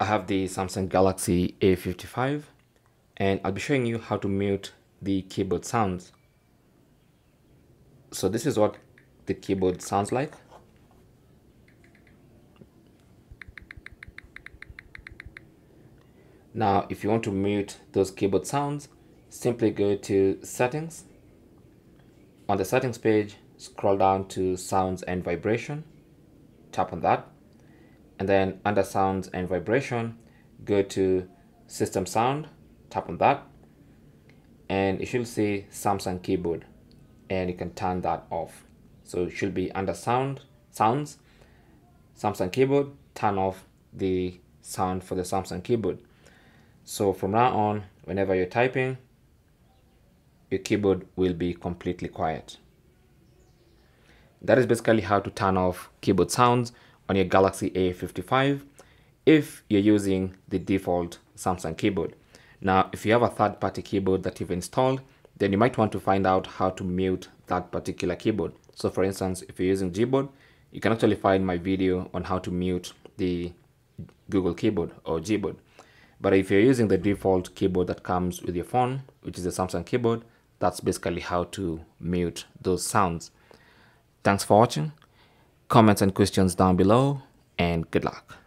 I have the Samsung Galaxy A55 and I'll be showing you how to mute the keyboard sounds. So this is what the keyboard sounds like. Now, if you want to mute those keyboard sounds, simply go to settings. On the settings page, scroll down to sounds and vibration, tap on that. And then under sounds and vibration, go to system sound, tap on that. And you should see Samsung keyboard and you can turn that off. So it should be under sound, sounds, Samsung keyboard, turn off the sound for the Samsung keyboard. So from now on, whenever you're typing, your keyboard will be completely quiet. That is basically how to turn off keyboard sounds on your Galaxy A55 if you're using the default Samsung keyboard. Now, if you have a third-party keyboard that you've installed, then you might want to find out how to mute that particular keyboard. So for instance, if you're using Gboard, you can actually find my video on how to mute the Google keyboard or Gboard. But if you're using the default keyboard that comes with your phone, which is the Samsung keyboard, that's basically how to mute those sounds. Thanks for watching. Comments and questions down below and good luck.